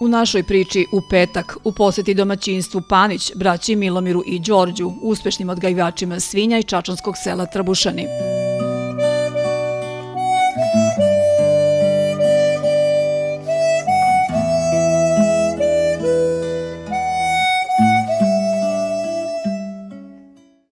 U našoj priči u petak u posjeti domaćinstvu Panić, braći Milomiru i Đorđu, uspešnim odgajivačima svinja i čačanskog sela Trbušani.